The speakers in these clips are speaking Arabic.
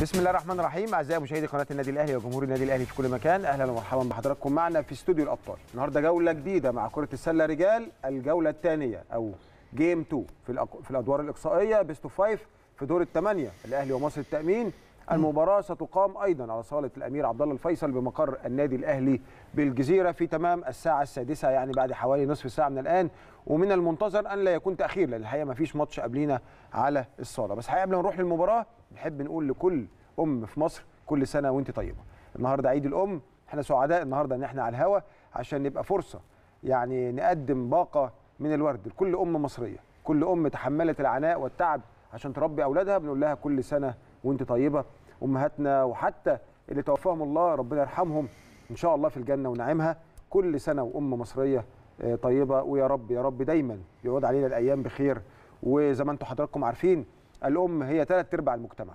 بسم الله الرحمن الرحيم. أعزائي مشاهدي قناة النادي الأهلي وجمهور النادي الأهلي في كل مكان أهلا ومرحبا بحضراتكم معنا في استوديو الأبطال. النهارده جولة جديدة مع كرة السلة رجال الجولة الثانية أو game 2 في. في الأدوار الإقصائية best of 5 في دور الثمانية. الأهلي ومصر التأمين المباراة ستقام أيضا على صالة الأمير عبد الله الفيصل بمقر النادي الأهلي بالجزيرة في تمام الساعة السادسة يعني بعد حوالي نصف ساعة من الآن. ومن المنتظر أن لا يكون تأخير لأن الحقيقة ما فيش ماتش قبلينا على الصالة. بس الحقيقة قبل ما نروح للمباراة نحب نقول لكل أم في مصر كل سنة وأنت طيبة. النهارده عيد الأم إحنا سعداء النهارده إن إحنا على الهوا عشان نبقى فرصة يعني نقدم باقة من الورد لكل أم مصرية. كل أم تحملت العناء والتعب عشان تربي أولادها بنقول لها كل سنة وأنت طيبة. أمهاتنا وحتى اللي توفاهم الله ربنا يرحمهم إن شاء الله في الجنة ونعيمها. كل سنة وأم مصرية آه، طيبة. ويا رب يا رب دايما يعود علينا الأيام بخير. وزي ما أنتم حضراتكم عارفين الأم هي ثلاث أرباع المجتمع.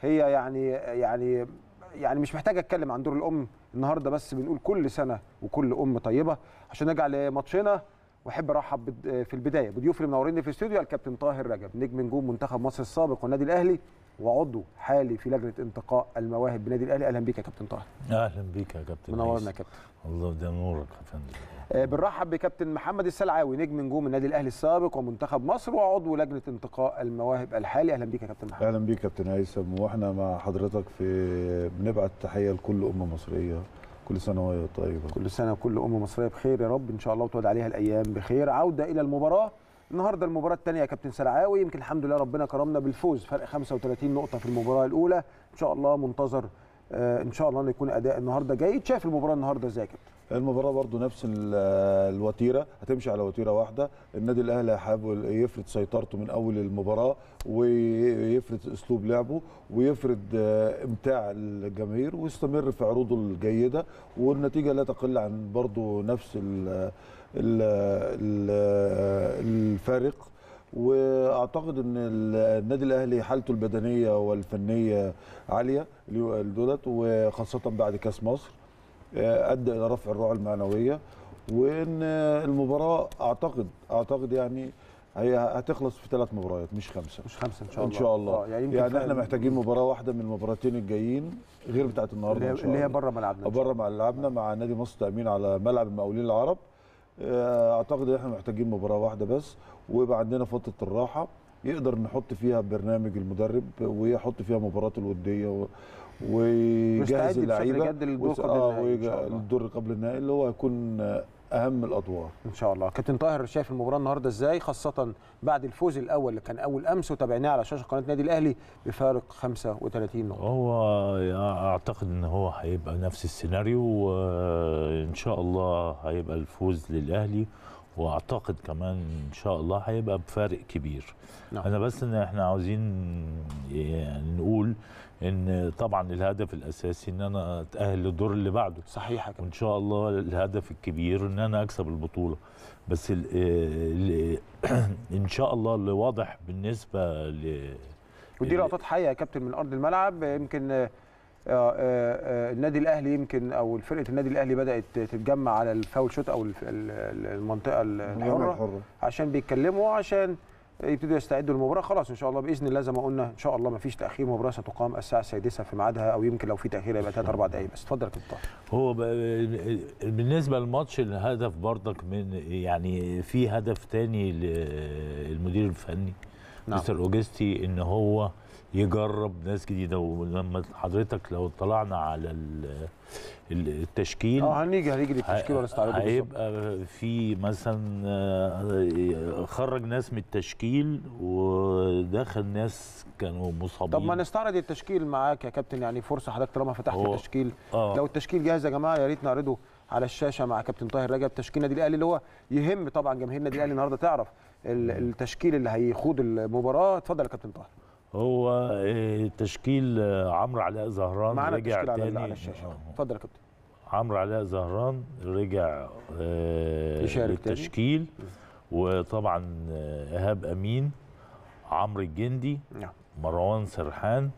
هي يعني يعني يعني مش محتاج أتكلم عن دور الأم النهارده بس بنقول كل سنة وكل أم طيبة. عشان نرجع لماتشنا وأحب أرحب في البداية بضيوفي اللي في الاستوديو الكابتن طاهر رجب نجم نجوم منتخب مصر السابق والنادي الأهلي. وعضو حالي في لجنة انتقاء المواهب بالنادي الأهلي. أهلا بيك يا كابتن طاهر أهلا بيك يا كابتن منورنا. يا كابتن. الله ده نورك يا فندم. آه، بنرحب بكابتن محمد السلعاوي نجم نجوم النادي الأهلي السابق ومنتخب مصر وعضو لجنة انتقاء المواهب الحالي. أهلا بيك يا كابتن محمد. أهلا بيك كابتن هيثم وإحنا مع حضرتك في بنبعت تحية لكل ام مصرية كل سنة وهي طيبة. كل سنة وكل ام مصرية بخير يا رب. إن شاء الله وتعود عليها الأيام بخير. عودة إلى المباراة. النهارده المباراه الثانية يا كابتن سلعاوي. يمكن الحمد لله ربنا كرمنا بالفوز. فرق 35 نقطة في المباراة الأولى. إن شاء الله منتظر آه إن شاء الله ان يكون أداء النهارده جيد شايف المباراة النهارده إزاي يا كابتن؟ المباراة برضو نفس ال- الوتيرة. هتمشي على وتيرة واحدة. النادي الأهلي هيحاول يفرض سيطرته من أول المباراة ويفرض أسلوب لعبه ويفرض آه، إمتاع الجماهير ويستمر في عروضه الجيدة. والنتيجة لا تقل عن برضو نفس الفارق. وأعتقد إن ال- النادي الأهلي حالته البدنية والفنية عالية دولت وخاصة بعد كأس مصر آه، أدى إلى رفع الروح المعنوية. وإن المباراة اعتقد أعتقد يعني هي هتخلص في ثلاث مباريات مش خمسة. مش خمسة إن شاء إن الله. شاء الله. آه، يعني, يعني إحنا محتاجين مباراة واحدة من المباراتين الجايين غير بتاعه النهارده إن اللي هي بره ملعبنا. بره الله. مع نادي مصر تأمين على ملعب المقاولين العرب. أعتقد إن إحنا محتاجين مباراة واحدة بس ويبقى عندنا فترة الراحة يقدر نحط فيها برنامج المدرب ويحط فيها مباراة الودية ويجهز اللعيبة آه،. الدور قبل النهائي اللي هو هيكون آه، أهم الأدوار. إن شاء الله. كابتن طاهر شايف المباراة النهارده إزاي خاصة بعد الفوز الأول اللي كان أول أمس وتابعناه على شاشة قناة النادي الأهلي بفارق 35 نقطة. هو أعتقد إن هو هيبقى نفس السيناريو وإن شاء الله هيبقى الفوز للأهلي وأعتقد كمان إن شاء الله هيبقى بفارق كبير. نعم. أنا بس إن إحنا عاوزين يعني نقول إن طبعا الهدف الأساسي إن أنا أتأهل للدور اللي بعده. صحيح يا كابتن. وإن شاء الله الهدف الكبير إن أنا أكسب البطولة. بس ال ال إن شاء الله اللي واضح بالنسبة ل ودي لقطات حية يا كابتن من أرض الملعب. يمكن آه، آه، آه، النادي الأهلي يمكن أو فرقة النادي الأهلي بدأت تتجمع على الفاول شوت أو المنطقة الحرة عشان بيتكلموا عشان يبتدوا يستعدوا للمباراة. خلاص إن شاء الله بإذن الله زي ما قلنا إن شاء الله ما فيش تأخير. مباراة ستقام الساعة السادسة في ميعادها أو يمكن لو في تأخير يبقى 3 4 دقائق بس. اتفضل يا كابتن هو بالنسبة للماتش الهدف برضك من يعني في هدف تاني للمدير الفني نعم. مستر أوجستي إن هو يجرب ناس جديدة. ولما حضرتك لو طلعنا على ال- ال- التشكيل آه هنيجي هنيجي للتشكيل ونستعرضه. هيبقى في مثلا آه، خرج ناس من التشكيل ودخل ناس كانوا مصابين. طب ما نستعرض التشكيل معاك يا كابتن يعني فرصة حضرتك طالما فتحت التشكيل. آه. لو التشكيل جاهز يا جماعة يا ريت نعرضه على الشاشة مع كابتن طاهر رجب تشكيل النادي الأهلي اللي هو يهم طبعا جماهير النادي الأهلي النهارده تعرف ال- التشكيل اللي هيخوض المباراة. اتفضل يا كابتن طاهر. هو آه، تشكيل آه، عمرو علاء زهران معانا رجع تاني. على الشاشة. آه. اتفضل يا كابتن. عمرو علاء زهران رجع يشارك تاني. للتشكيل. وطبعا إيهاب أمين عمرو الجندي نعم. مروان سرحان.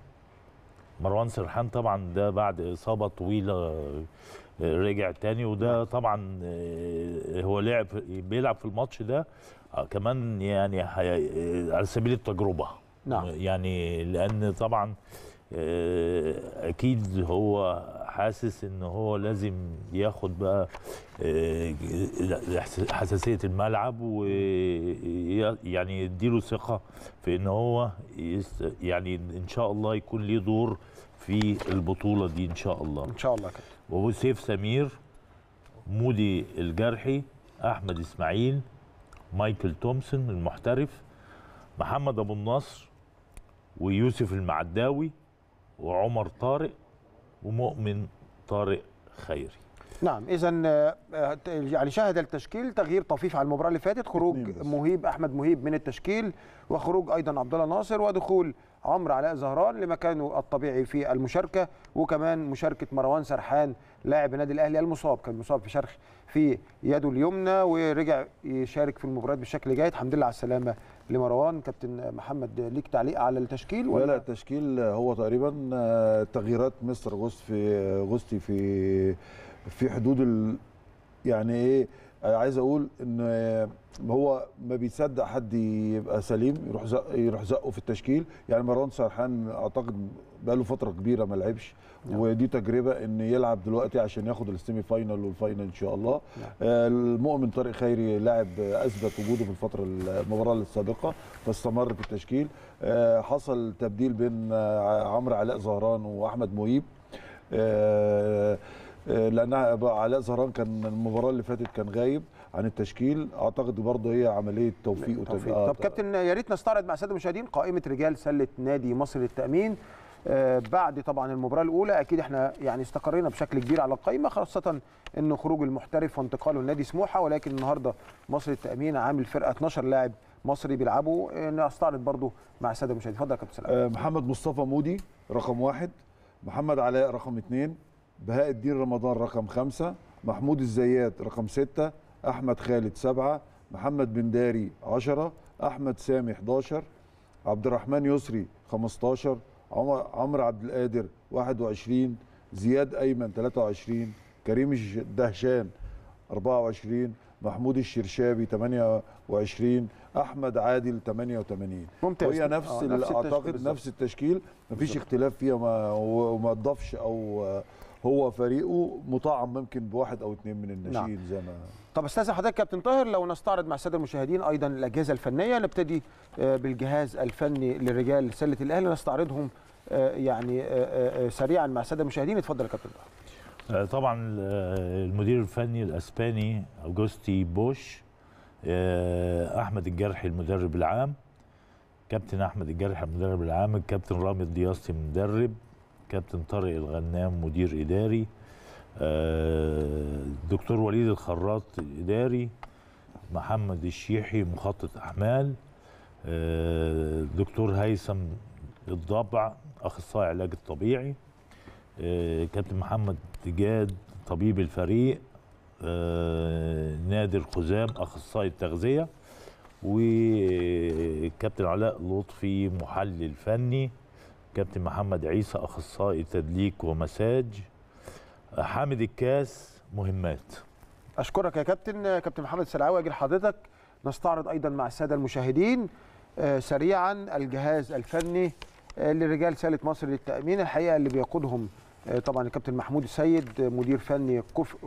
مروان سرحان طبعا ده بعد إصابة طويلة رجع تاني. وده طبعا آه، هو لعب بيلعب في الماتش ده كمان يعني على سبيل التجربة. نعم. يعني لأن طبعا آه، أكيد هو حاسس إن هو لازم ياخد بقى آه، حساسية الملعب ويعني يديله ثقة في إن هو يعني إن شاء الله يكون ليه دور في البطولة دي إن شاء الله إن شاء الله كده وأبو سيف سمير مودي الجرحي أحمد إسماعيل مايكل تومسون المحترف محمد أبو النصر ويوسف المعداوي وعمر طارق ومؤمن طارق خيري نعم اذا يعني شهد التشكيل تغيير طفيف على المباراة اللي فاتت خروج. مهيب أحمد مهيب من التشكيل وخروج أيضا عبد الله ناصر ودخول عمرو علاء زهران لمكانه الطبيعي في المشاركة وكمان مشاركة مروان سرحان لاعب النادي الأهلي المصاب كان مصاب في شرخ في يده اليمنى ورجع يشارك في المباريات بشكل جيد الحمد لله على السلامة لمروان. كابتن محمد ليك تعليق على التشكيل لا لا التشكيل هو تقريبا آه، تغييرات مستر غوست في غوستي في في حدود ال يعني إيه آه، عايز أقول إن هو ما بيصدق حد يبقى سليم يروح زق يروح زقه في التشكيل. يعني مروان سرحان أعتقد بقى له فترة كبيرة ما لعبش. نعم. ودي تجربة إن يلعب دلوقتي عشان ياخد ال semi final وال final إن شاء الله. نعم. آه، المؤمن طارق خيري لاعب أثبت وجوده في الفترة المباراة السابقة فاستمر في التشكيل. آه، حصل تبديل بين آه، عمرو علاء زهران وأحمد مهيب. لأن علاء زهران كان المباراة اللي فاتت كان غايب عن التشكيل. أعتقد برضه هي عملية توفيق وتج- توفيق. آه، طب كابتن يا ريت نستعرض مع الساده المشاهدين قائمة رجال سلة نادي مصر للتأمين. آه، بعد طبعا المباراة الأولى أكيد إحنا يعني استقرينا بشكل كبير على القائمه خاصة انه خروج المحترف وانتقاله لنادي سموحة ولكن النهارده مصر للتأمين عامل فرقة 12 لاعب مصري بيلعبوا. آه، نستعرض برضو مع الساده المشاهدين. اتفضل يا كابتن آه، محمد مصطفى مودي رقم واحد. محمد علاء رقم اثنين بهاء الدين رمضان رقم خمسة محمود الزيات رقم ستة أحمد خالد سبعة محمد بن داري عشرة أحمد سامي 11 عبد الرحمن يسري 15 عمر عمرو عبد القادر 21 زياد أيمن 23 كريم الج- دهشان 24 محمود الشرشابي 28 أحمد عادل 88 ممتاز وهي نفس, آه، التشكيل أعتقد. نفس التشكيل مفيش بالظبط. اختلاف فيها ما وما ضافش أو هو فريقه مطعم ممكن بواحد أو اثنين من الناشئين زي ما طب استاذن حضرتك كابتن طاهر لو نستعرض مع السادة المشاهدين أيضا الأجهزة الفنية نبتدي آه، بالجهاز الفني للرجال سلة الأهلي نستعرضهم آه، يعني آه، سريعا مع السادة المشاهدين. اتفضل يا كابتن طاهر. طبعا المدير الفني الأسباني أوجوستي بوش أحمد الجرحي المدرب العام. كابتن أحمد الجرحي المدرب العام الكابتن رامي الدياسي مدرب كابتن طارق الغنام مدير إداري آه، دكتور وليد الخراط اداري محمد الشيحي مخطط احمال آه، دكتور هيثم الضبع أخصائي علاج الطبيعي آه، كابتن محمد جاد طبيب الفريق نادر خزام أخصائي التغذية وكابتن علاء لطفي محلل فني كابتن محمد عيسى أخصائي تدليك ومساج حامد الكاس مهمات. أشكرك يا كابتن كابتن محمد سلعاوي أجي لحضرتك نستعرض أيضا مع السادة المشاهدين آه، سريعا الجهاز الفني آه، لرجال سله مصر للتأمين. الحقيقة اللي بيقودهم آه، طبعا الكابتن محمود السيد مدير فني كفء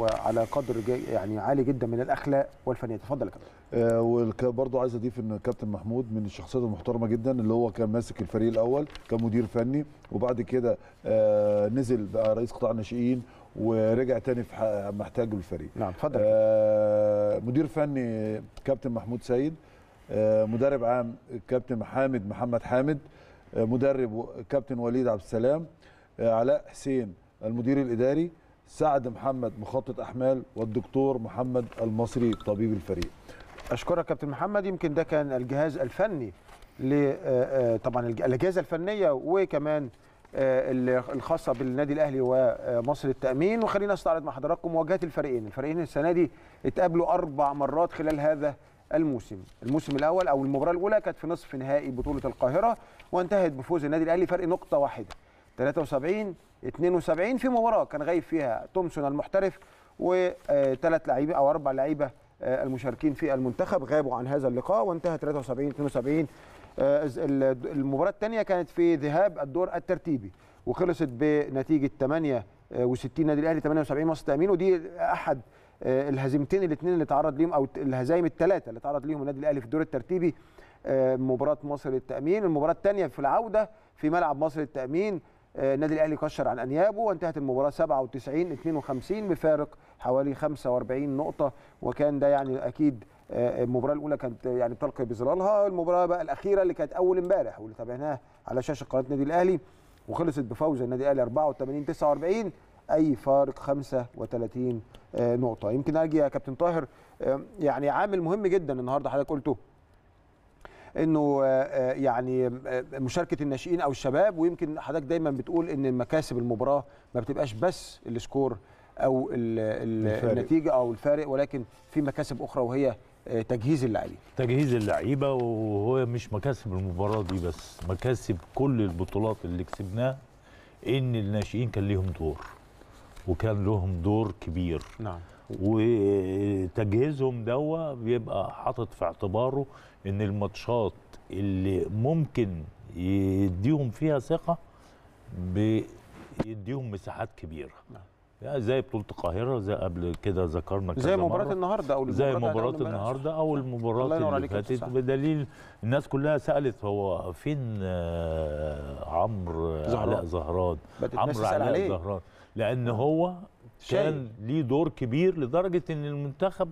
وعلى قدر يعني عالي جدا من الأخلاق والفنية. اتفضل يا كابتن. وبرضه عايز أضيف إن كابتن محمود من الشخصيات المحترمة جدا اللي هو كان ماسك الفريق الأول كمدير فني وبعد كده آه نزل بقى رئيس قطاع الناشئين ورجع تاني في محتاجه الفريق نعم اتفضل. آه مدير فني كابتن محمود سيد آه مدرب عام كابتن حامد محمد حامد آه مدرب كابتن وليد عبد السلام آه علاء حسين المدير الإداري سعد محمد مخطط أحمال والدكتور محمد المصري طبيب الفريق. أشكرك كابتن محمد. يمكن ده كان الجهاز الفني ل آه، آه، طبعا الأجهزة الفنية وكمان آه، ال- الخاصة بالنادي الأهلي ومصر التأمين. وخلينا نستعرض مع حضراتكم مواجهات الفريقين. الفريقين السنة دي اتقابلوا أربع مرات خلال هذا الموسم. الموسم الأول أو المباراة الأولى كانت في نصف نهائي بطولة القاهرة وانتهت بفوز النادي الأهلي فرق نقطة واحدة. 73 72 في مباراة كان غايب فيها تومسون المحترف وثلاث لعيبة أو أربع لعيبة المشاركين في المنتخب غابوا عن هذا اللقاء وانتهى 73 72 آه، ال- المباراة الثانية كانت في ذهاب الدور الترتيبي وخلصت بنتيجة 68 نادي الأهلي 78 مصر التامين ودي أحد آه، الهزيمتين الاثنين اللي تعرض ليهم أو الهزايم الثلاثه اللي تعرض ليهم النادي الأهلي في الدور الترتيبي آه، مباراة مصر للتامين المباراة الثانية في العودة في ملعب مصر للتامين آه، النادي الأهلي كشر عن أنيابه وانتهت المباراة 97 52 بفارق حوالي 45 نقطة وكان ده يعني أكيد آه، المباراة الأولى كانت يعني بتلقي بظلالها. المباراة بقى الأخيرة اللي كانت أول امبارح واللي تابعناها على شاشة قناة النادي الأهلي وخلصت بفوز النادي الأهلي 84 49 أي فارق 35 آه، نقطة. يمكن أجي يا كابتن طاهر آه، يعني عامل مهم جدا النهارده حضرتك قلته إنه يعني مشاركة الناشئين أو الشباب. ويمكن حضرتك دايما بتقول إن مكاسب المباراة ما بتبقاش بس السكور أو ال ال الفارق. النتيجة أو الفارق ولكن في مكاسب أخرى وهي آه، تجهيز اللاعبين تجهيز اللعيبة وهو مش مكاسب المباراة دي بس مكاسب كل البطولات اللي كسبناها إن الناشئين كان ليهم دور وكان لهم دور كبير نعم وتجهيزهم دوا بيبقى حاطط في اعتباره إن الماتشات اللي ممكن يديهم فيها ثقة بيديهم مساحات كبيرة نعم. يعني زي بطولة القاهرة زي قبل كده ذكرنا زي مباراة. النهارده أو زي امبارح. النهارده أو ينور اللي فاتت. بدليل الناس كلها سألت هو فين آه، عمرو. علاء زهران عمرو علاء. زهران لأن هو. كان ليه دور كبير لدرجة إن المنتخب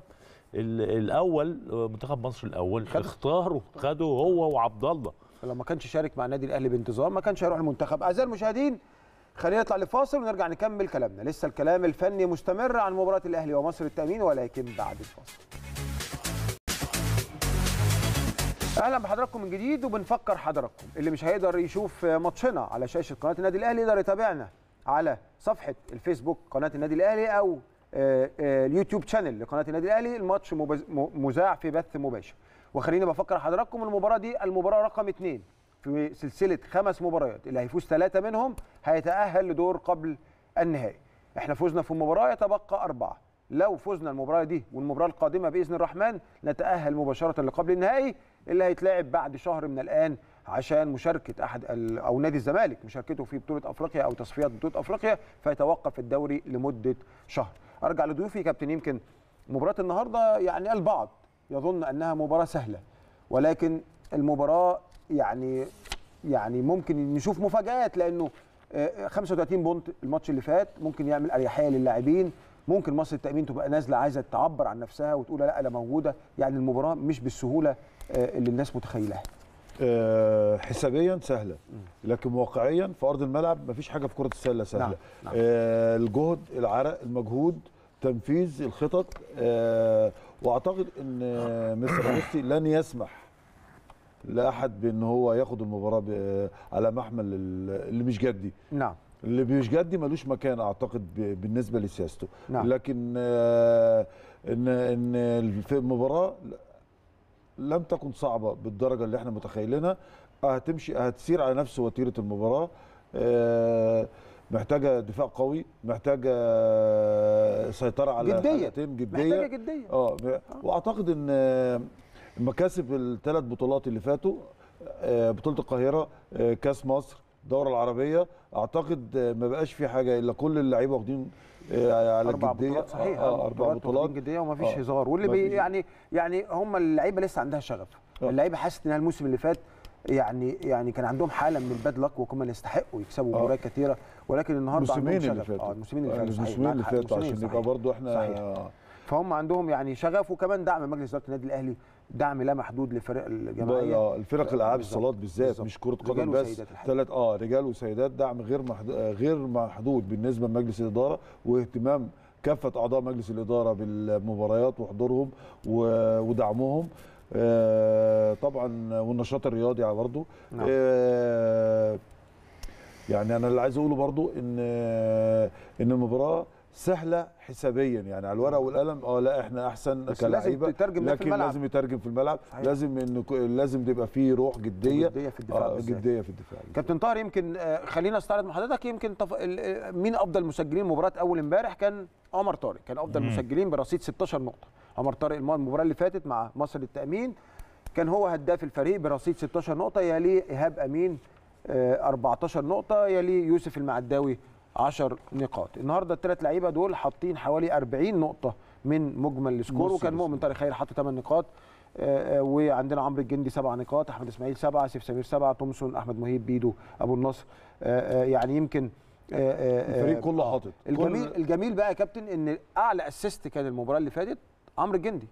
ال- الأول منتخب مصر الأول خد- اختاره خده هو وعبد الله لو ما كانش شارك مع النادي الأهلي بانتظام ما كانش هيروح المنتخب أعزائي المشاهدين خلينا نطلع لفاصل ونرجع نكمل كلامنا. لسه الكلام الفني مستمر عن مباراة الأهلي ومصر التأمين ولكن بعد الفاصل. أهلا بحضراتكم من جديد وبنفكر حضراتكم. اللي مش هيقدر يشوف ماتشنا على شاشة قناة النادي الأهلي يقدر يتابعنا على صفحة الفيسبوك قناة النادي الأهلي أو آه، آه، اليوتيوب شانل لقناة النادي الأهلي. الماتش مذاع في بث مباشر. وخليني بفكر حضراتكم المباراة دي المباراة رقم اثنين في سلسلة خمس مباريات. اللي هيفوز ثلاثة منهم هيتأهل لدور قبل النهائي. إحنا فزنا في مباراة يتبقى أربعة. لو فزنا المباراة دي والمباراة القادمة بإذن الرحمن نتأهل مباشرة لقبل النهائي اللي هيتلعب بعد شهر من الآن عشان مشاركة أحد ال- أو نادي الزمالك مشاركته في بطولة أفريقيا أو تصفيات بطولة أفريقيا فيتوقف الدوري لمدة شهر. أرجع لضيوفي كابتن يمكن مباراة النهارده يعني البعض يظن أنها مباراة سهلة ولكن المباراة يعني يعني ممكن نشوف مفاجآت لأنه آه، 35 بونت الماتش اللي فات ممكن يعمل أريحية للاعبين. ممكن مصر التأمين تبقى نازلة عايزة تعبر عن نفسها وتقول لا أنا موجودة. يعني المباراة مش بالسهولة آه، اللي الناس متخيلها آه، حسابيا سهلة لكن واقعيا في أرض الملعب مفيش حاجة في كرة السلة سهلة. نعم، نعم. آه، الجهد العرق المجهود تنفيذ الخطط آه، وأعتقد إن آه، مستر أوجستي لن يسمح لاحد بان هو ياخد المباراة على محمل ال- اللي مش جدي. نعم. اللي مش جدي ملوش مكان أعتقد بالنسبة لسياسته. نعم. لكن آه، إن إن في المباراة لم تكن صعبة بالدرجة اللي إحنا متخيلينها. هتمشي هتسير على نفس وتيرة المباراة. آه، محتاجة دفاع قوي محتاجة سيطرة على. حالتين جدية. محتاجة جدية. آه وأعتقد إن آه، مكاسب الثلاث بطولات اللي فاتوا آه، بطولة القاهرة آه، كأس مصر الدوره العربية أعتقد آه، ما بقاش في حاجة إلا كل اللعيبة واخدين آه، على أربع الجدية بطولات صحيح آه، أربع بطولات جدية ومفيش آه. هزار واللي بي. يعني يعني هم اللعيبة لسه عندها شغف آه. اللعيبة حست إنها الموسم اللي فات يعني يعني كان عندهم حالة من الباد لك وكمان يستحقوا يكسبوا آه. مباريات كثيره ولكن النهارده عندهم الموسمين اللي شغف فاتوا الموسمين اللي فاتوا الموسمين اللي فاتوا عشان يبقى. برضو إحنا صحيح. آه، فهم عندهم يعني شغف وكمان دعم مجلس إدارة النادي الأهلي دعم لا محدود لفرق الجماعية آه، الفرق الألعاب الصالات بالذات. مش كرة قدم بس. ثلاث آه رجال وسيدات دعم غير محدود غير محدود بالنسبة لمجلس الإدارة واهتمام كافة أعضاء مجلس الإدارة بالمباريات وحضورهم ودعمهم آه، طبعا والنشاط الرياضي برضه نعم. آه، يعني أنا اللي عايز أقوله برضو إن إن المباراة سهلة حسابيا. يعني على الورقة والقلم آه لا إحنا أحسن بس لازم كلاعيبة. تترجم ده في لكن الملعب. لازم يترجم في الملعب. صحيح. لازم إن لازم تبقى فيه روح جدية. جدية في الدفاع آه. جدية في الدفاع كابتن طاهر يمكن آه، خلينا أستعرض مع حضرتك. يمكن تف... آه، مين أفضل مسجلين مباراة أول إمبارح؟ كان عمر طارق. كان أفضل مم. مسجلين برصيد 16 نقطة. عمر طارق الم- المباراة اللي فاتت مع مصر للتامين كان هو هداف الفريق برصيد 16 نقطة. يليه إيهاب أمين آه، 14 نقطة. يليه يوسف المعداوي 10 نقاط. النهارده الثلاث لعيبة دول حاطين حوالي 40 نقطة من مجمل ال score وكان. مؤمن طارق خيري حط 8 نقاط. آه، آه، وعندنا عمرو الجندي سبع نقاط أحمد إسماعيل سبعة سيف سمير سبعة تومسون أحمد مهيب بيدو أبو النصر. آه، يعني يمكن الفريق كله حاطط. الجميل الجميل بقى يا كابتن إن أعلى assist كان المباراة اللي فاتت عمرو الجندي.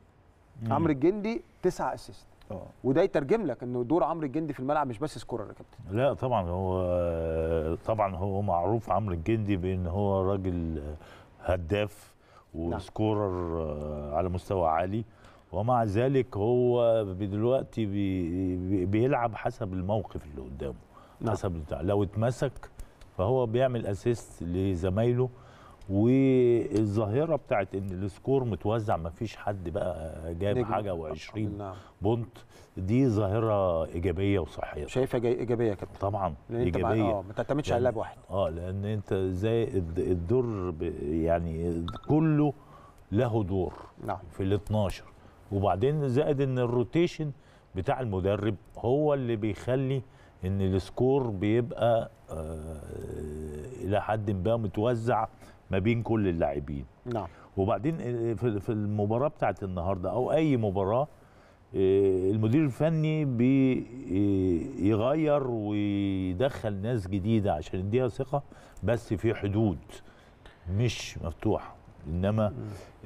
عمرو الجندي تسعة assist. آه. وده يترجم لك إنه دور عمرو الجندي في الملعب مش بس scorer يا كابتن. لا طبعا هو طبعا هو معروف عمرو الجندي بأن هو راجل هداف و scorer على مستوى عالي. ومع ذلك هو دلوقتي بي بي- بيلعب حسب الموقف اللي قدامه. نعم. حسب لو اتمسك فهو بيعمل assist لزمايله. والظاهرة بتاعت إن ال score متوزع ما فيش حد بقى جايب. حاجة و20 نعم point. دي ظاهرة إيجابية وصحية. شايفها إيجابية يا كابتن طبعا مع- إيجابية. آه ما تعتمدش على لأن- لاعب واحد. آه لأن أنت زي الد- الدور يعني كله له دور نعم. في ال 12 وبعدين زائد إن ال rotation بتاع المدرب هو اللي بيخلي إن السكور بيبقى آه إلى حد ما متوزع. ما بين كل اللاعبين. نعم. وبعدين في في المباراة بتاعت النهارده أو أي مباراة آه، المدير الفني بيغير ويدخل ناس جديدة عشان يديها ثقة بس في حدود مش مفتوحة. إنما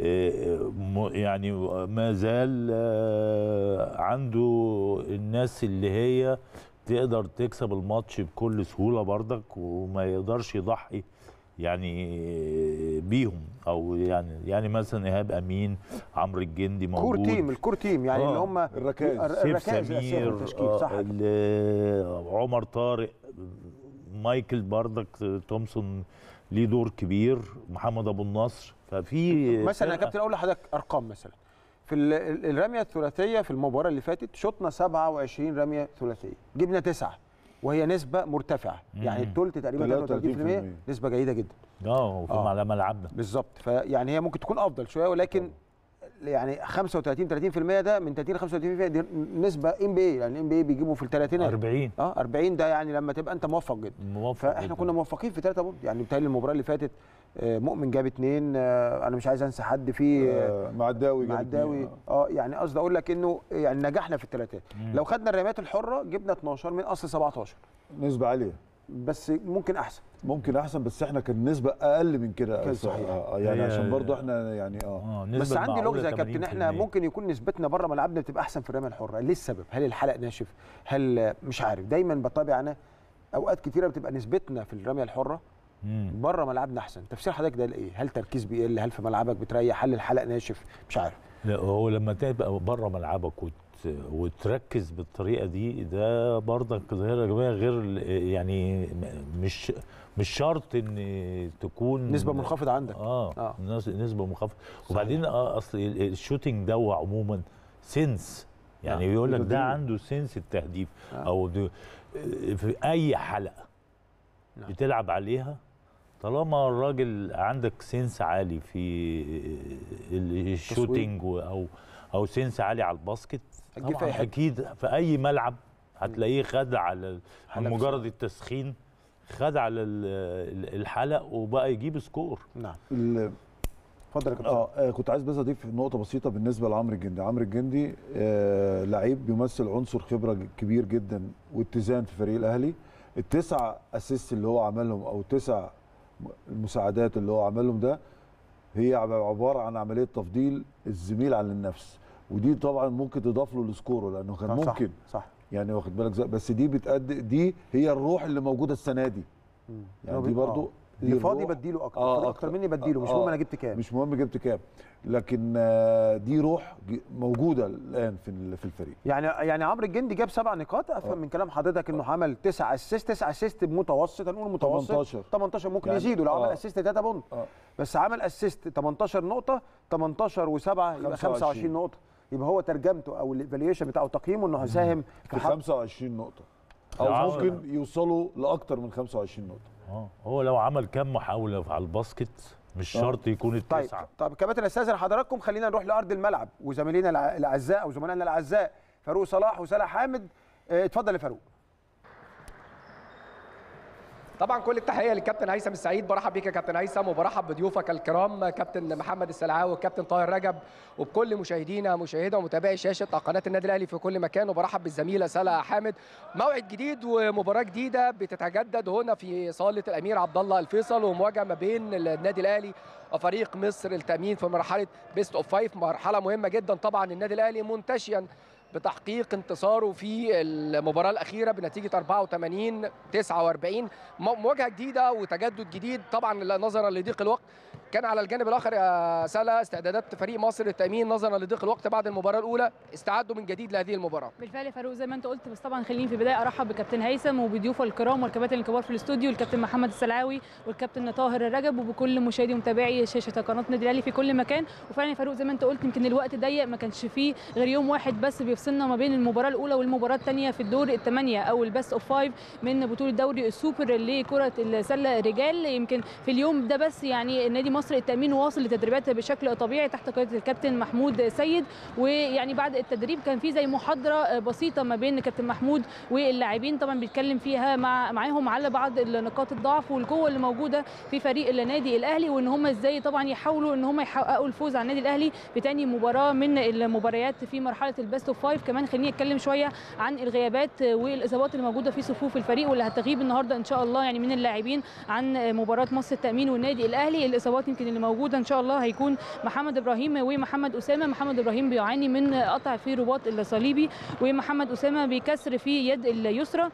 آه، يعني ما زال آه، عنده الناس اللي هي تقدر تكسب الماتش بكل سهولة برضك وما يقدرش يضحي يعني بيهم أو يعني يعني مثلا إيهاب أمين عمرو الجندي موجود. core team ال core team يعني آه، اللي هم الركائز. الركائز سمير التشكيل صح. آه، عمر طارق مايكل بردك تومسون ليه دور كبير محمد أبو النصر. ففي مثلا يا كابتن أقول لحضرتك أرقام مثلا. في ال- ال- الرمية الثلاثية في المباراة اللي فاتت شطنا 27 رمية ثلاثية جبنا تسعة. وهي نسبة مرتفعة. يعني مم. الثلث تقريبا 33% 33%. نسبة جيدة جدا. آه وفي آه. على ملعبنا بالظبط. فيعني هي ممكن تكون أفضل شوية ولكن يعني 35 30% ده من 30 ل 35% دي نسبة NBA. يعني ال NBA بيجيبوا في الثلاثينات 40 آه 40 ده يعني لما تبقى أنت موفق جدا. موفق فإحنا جداً. كنا موفقين في ثلاثة point يعني بتهيألي المباراة اللي فاتت مؤمن جاب اثنين أنا مش عايز أنسى حد فيه آه، آه، معداوي جاب معداوي. اتنين. آه. يعني قصدي أقول لك إنه يعني نجحنا في الثلاثات. لو خدنا الرميات الحرة جبنا 12 من اصل 17 نسبة عالية. بس ممكن أحسن. ممكن أحسن بس إحنا كان نسبة أقل من كده. كان صح- صحيح. آه، يعني عشان برضو إحنا يعني آه. آه بس عندي لغز يا كابتن إحنا 80%. ممكن يكون نسبتنا بره ملعبنا بتبقى أحسن في الرمية الحرة. ليه السبب؟ هل الحلق ناشف؟ هل مش عارف. دايما بطبع أنا أوقات كتيرة بتبقى نسبتنا في الرمية الحرة. بره ملعبنا أحسن. تفسير حضرتك ده لإيه؟ هل تركيز بيقل؟ هل في ملعبك بتريح؟ هل الحلق ناشف؟ مش عارف. لا هو لما تبقى بره ملعبك وت... وتركز بالطريقة دي ده برضك ظاهره جماعيه غير يعني مش مش شرط إن تكون نسبة منخفضة عندك. آه, آه. نس- نسبة منخفضة. وبعدين آه أصل ال- ال shooting ده عموما sense. يعني نعم. بيقول لك ده. عنده sense التهديف. آه. أو في أي حلقة نعم. بتلعب عليها طالما الراجل عندك sense عالي في ال- ال shooting أو أو sense عالي على ال basket طبعا. أكيد في أي ملعب هتلاقيه خد على من مجرد التسخين خد على ال- ال- الحلق وبقى يجيب score نعم. اتفضل يا كابتن. آه آه، كنت عايز بس أضيف نقطة بسيطة بالنسبة لعمرو الجندي. عمرو الجندي آه لعيب بيمثل عنصر خبرة كبير جدا واتزان في فريق الأهلي. التسع اسيست اللي هو عملهم أو تسع م- المساعدات اللي هو عملهم ده هي عب- عبارة عن عملية تفضيل الزميل عن النفس ودي طبعا ممكن تضاف له لسكوره لأنه كان صح ممكن صح يعني واخد بالك بس دي بتأدي دي هي الروح اللي موجودة السنة دي. يعني دي برضو آه. اللي فاضي. بديله أكتر آه، آه أكتر. أكتر مني بديله مش آه، مهم أنا جبت كام. مش مهم جبت كام. لكن آه، دي روح موجودة الآن في في الفريق. يعني يعني عمرو الجندي جاب سبع نقاط أفهم من كلام حضرتك إنه عمل تسع assist تسع assist متوسط هنقول متوسط. 18. 18 ممكن يعني- يزيدوا لو عمل آه. assist 3 point. آه. بس عمل assist 18 نقطة 18 و7 يبقى 25 25 نقطة. يبقى هو ترجمته أو ال evaluation بتاعه تقييمه إنه هيساهم في في حق 25 نقطة. أو عمل- ممكن يوصلوا لأكتر من 25 نقطة. آه. هو لو عمل كام محاولة على ال basket مش آه. شرط يكون طيب التسعة. طب كابتن استاذن حضراتكم خلينا نروح لأرض الملعب وزميلينا الع- الأعزاء أو زملائنا الأعزاء فاروق صلاح وسلا حامد. آه، اتفضل يا فاروق. طبعا كل التحية للكابتن هيثم السعيد برحب بيك يا كابتن هيثم وبرحب بضيوفك الكرام كابتن محمد السلعاوي والكابتن طاهر رجب وبكل مشاهدينا مشاهدة ومتابعي شاشة قناة النادي الأهلي في كل مكان وبرحب بالزميلة سلا حامد. موعد جديد ومباراة جديدة بتتجدد هنا في صالة الأمير عبد الله الفيصل ومواجهة ما بين النادي الأهلي وفريق مصر التأمين في مرحلة best of five مرحلة مهمة جدا طبعا النادي الأهلي منتشيا بتحقيق انتصاره في المباراة الأخيرة بنتيجة 84 49 مواجهة جديدة وتجدد جديد. طبعا نظرا لضيق الوقت. كان على الجانب الآخر يا سلا استعدادات فريق مصر للتأمين نظرا لضيق الوقت بعد المباراة الأولى استعدوا من جديد لهذه المباراة. بالفعل يا فاروق زي ما أنت قلت بس طبعا خليني في البداية أرحب بكابتن هيثم وبضيوفه الكرام والكباتن الكبار في الاستوديو الكابتن محمد السلعاوي والكابتن طاهر الرجب وبكل مشاهدي ومتابعي شاشة قناة النادي الأهلي في كل مكان. وفعلا يا فاروق زي ما أنت قلت يمكن الوقت ضيق ما كانش فيه غير يوم واحد بس بيفصلنا ما بين المباراة الأولى والمباراة الثانية في الدور الثمانيه أو ال best of five من بطولة دوري السوبر لكرة السلة رجال يمكن في اليوم ده بس يعني نادي مصر التأمين واصل لتدريبات بشكل طبيعي تحت قيادة الكابتن محمود سيد. ويعني بعد التدريب كان في زي محاضرة بسيطة ما بين كابتن محمود واللاعبين طبعا بيتكلم فيها مع معاهم على بعض نقاط الضعف والقوة اللي موجودة في فريق النادي الأهلي وإن هم إزاي طبعا يحاولوا إن هم يحققوا الفوز على النادي الأهلي في ثاني مباراة من المباريات في مرحلة ال best of five كمان خليني أتكلم شوية عن الغيابات والإصابات اللي موجودة في صفوف الفريق واللي هتغيب النهارده إن شاء الله يعني من اللاعبين عن مباراة مصر التأمين والنادي الأهلي. الإصابات يمكن اللي موجوده إن شاء الله هيكون محمد إبراهيم ومحمد أسامة. محمد إبراهيم بيعاني من قطع في رباط الصليبي ومحمد أسامة بكسر في يد اليسرى.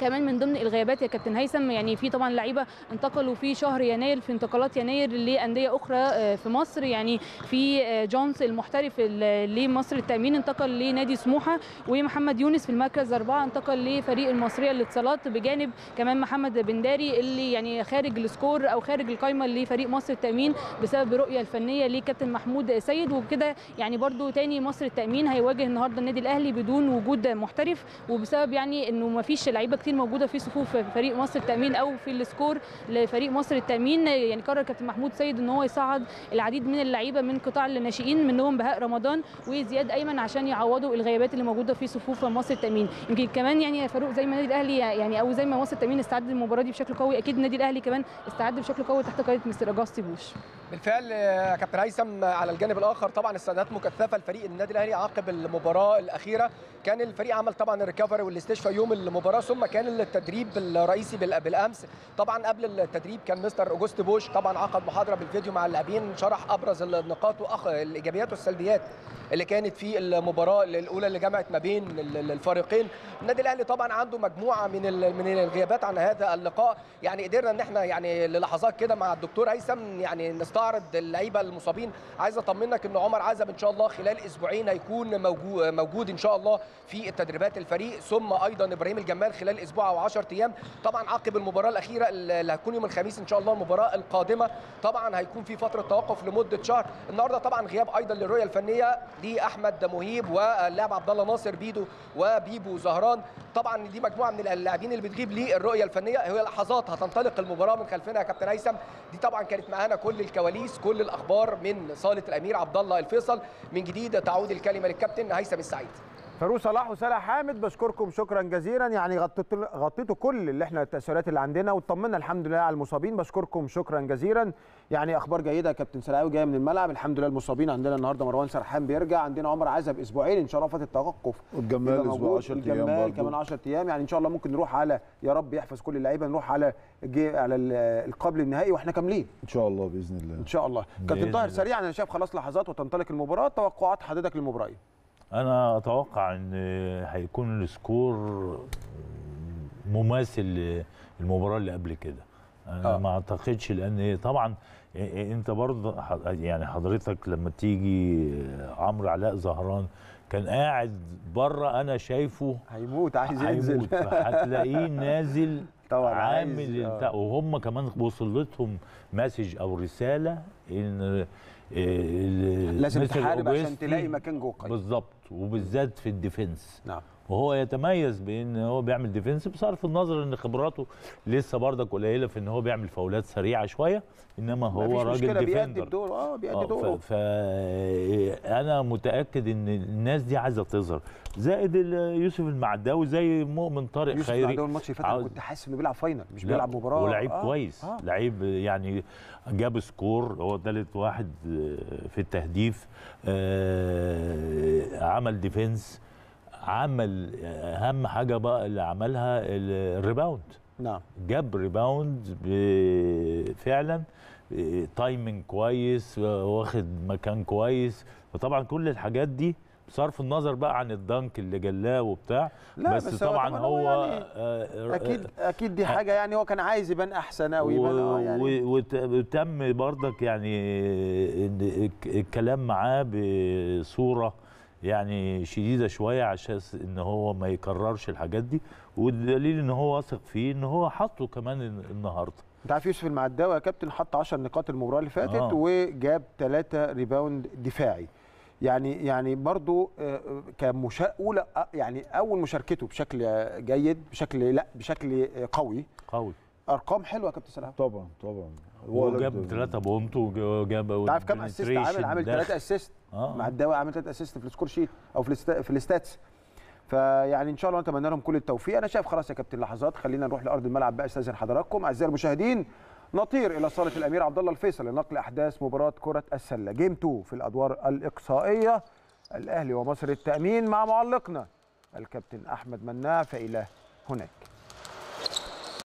كمان من ضمن الغيابات يا كابتن هيثم يعني في طبعا لعيبة انتقلوا في شهر يناير في انتقالات يناير لأندية أخرى في مصر. يعني في جونز المحترف لمصر التأمين انتقل لنادي سموحة ومحمد يونس في المركز أربعة انتقل لفريق المصرية للاتصالات بجانب كمان محمد بنداري اللي يعني خارج ال score أو خارج القائمه لفريق مصر التأمين بسبب الرؤيه الفنية لكابتن محمود سيد. وبكده يعني برده تاني مصر التأمين هيواجه النهارده النادي الأهلي بدون وجود محترف وبسبب يعني إنه ما فيش لعيبه كتير موجودة في صفوف فريق مصر التأمين أو في ال score لفريق مصر التأمين. يعني قرر كابتن محمود سيد إن هو يصعد العديد من اللعيبة من قطاع الناشئين منهم بهاء رمضان وزياد أيمن عشان يعوضوا الغيابات اللي موجودة في صفوف مصر التأمين. يمكن كمان يعني يا فاروق زي ما النادي الأهلي يعني أو زي ما مصر التأمين استعد للمباراه دي بشكل قوي أكيد النادي الأهلي كمان استعد بشكل قوي تحت قيادة مستر أوجاستي بوش. بالفعل كابتن هيثم على الجانب الآخر طبعا استعدادات مكثفة لفريق النادي الأهلي عقب المباراة الأخيرة. كان الفريق عمل طبعا ال recovery والاستشفاء يوم المباراة ثم كان التدريب الرئيسي بالأمس. طبعا قبل التدريب كان مستر أوجوست بوش طبعا عقد محاضرة بالفيديو مع اللاعبين شرح أبرز النقاط وأخ... الإيجابيات والسلبيات اللي كانت في المباراة الأولى اللي جمعت ما بين الفريقين. النادي الأهلي طبعا عنده مجموعة من من الغيابات عن هذا اللقاء. يعني قدرنا إن إحنا يعني للحظات كده مع الدكتور هيثم يعني نستعرض اللعيبة المصابين. عايز أطمنك إن عمر عزب إن شاء الله خلال أسبوعين هيكون موجود موجود إن شاء الله في التدريبات الفريق. ثم أيضا إبراهيم الجمال خلال أسبوع أو 10 أيام. طبعا عقب المباراة الأخيرة اللي هتكون يوم الخميس إن شاء الله المباراة القادمة. طبعا هيكون في فترة توقف لمدة شهر. النهارده طبعا غياب أيضا للرؤية الفنية لأحمد مهيب واللاعب عبد الله ناصر بيدو وبيبو زهران. طبعا دي مجموعة من اللاعبين اللي بتغيب للرؤية الفنية. هي لحظات هتنطلق المباراة من خلفنا يا كابتن هيثم. دي طبعا كانت معانا كل الكواليس كل الأخبار من صالة الأمير عبد الله الفيصل. من جديد تعود الكلمة للكابتن هيثم السعيد. فاروق صلاح وسلا حامد بشكركم شكرا جزيلا. يعني غطيتوا غطيتوا كل اللي إحنا التساؤلات اللي عندنا واطمنا الحمد لله على المصابين. بشكركم شكرا جزيلا. يعني أخبار جيدة كابتن سلاوي جاية من الملعب. الحمد لله المصابين عندنا النهارده مروان سرحان بيرجع. عندنا عمر عزب أسبوعين إن شاء الله فتره توقف والجمال أسبوع موجود. 10 أيام الجمال. كمان 10 أيام. يعني إن شاء الله ممكن نروح على يا رب يحفظ كل اللعيبة نروح على جي على ال- القبل النهائي وإحنا كاملين. إن شاء الله بإذن الله. إن شاء الله. كابتن طاهر. سريعا أنا شايف خلاص لحظات وتنطلق المباراة. توقعات حضرتك للمباراه؟ أنا أتوقع إن هيكون ال score مماثل للمباراة اللي قبل كده أنا آه. ما أعتقدش لأن طبعا أنت برضه يعني حضرتك لما تيجي عمرو علاء زهران كان قاعد بره أنا شايفه هيموت عايز ينزل فهتلاقيه نازل طبعاً عامل آه. وهم كمان وصلتهم message أو رسالة إن لازم مستر تحارب عشان تلاقي مكان جوه القايمة. بالظبط وبالذات في ال defense نعم وهو يتميز بإن هو بيعمل defense بصرف النظر إن خبراته لسه برضك قليلة في إن هو بيعمل فاولات سريعة شوية إنما هو راجل مشكلة بيأدي defender الدور آه بيأدي آه، دوره. ف- فانا متأكد إن الناس دي عايزة تظهر زائد يوسف المعداوي زي مؤمن طارق يوسف خيري. العدوي الماتش اللي فات عاوز- كنت حاسس إنه بيلعب final مش بيلعب مباراة. ولعيب آه، كويس. آه. لعيب يعني جاب score هو ثالث واحد آه، في التهديف آه، عمل defense عمل أهم حاجة بقى اللي عملها ال rebound نعم. جاب rebound فعلا آه، timing كويس آه، واخد مكان كويس. فطبعا كل الحاجات دي بصرف النظر بقى عن ال dunk اللي جلاه وبتاع. لا، بس, بس طبعا طبعاً هو, هو يعني آه، أكيد أكيد دي حاجة يعني هو كان عايز يبان أحسن أو يبان آه يعني. وتم برضك يعني الكلام معاه بصورة يعني شديدة شوية عشان إن هو ما يكررش الحاجات دي والدليل إن هو واثق فيه إن هو حطه كمان الن- النهارده. أنت عارف يوسف المعداوي يا كابتن حط 10 نقاط المباراة اللي فاتت آه. وجاب 3 ريباوند دفاعي. يعني يعني برضو آه، كمشا أولى آه، يعني أول مشاركته بشكل جيد بشكل لأ بشكل قوي. قوي. أرقام حلوة يا كابتن سلام طبعا طبعا. وجاب 3 بونت وجاب أنت عارف كام اسيست عامل عامل 3 اسيست آه. مع الدواء عامل 3 اسيست في السكور شيت أو في الاست- في الاستاتس فيعني إن شاء الله نتمنى لهم كل التوفيق. أنا شايف خلاص يا كابتن لحظات. خلينا نروح لأرض الملعب بقى أستاذن حضراتكم. أعزائي المشاهدين نطير إلى صالة الأمير عبد الله الفيصل لنقل أحداث مباراة كرة السلة. جيم 2 في الأدوار الإقصائية. الأهلي ومصر التأمين مع معلقنا الكابتن أحمد مناع فالى هناك.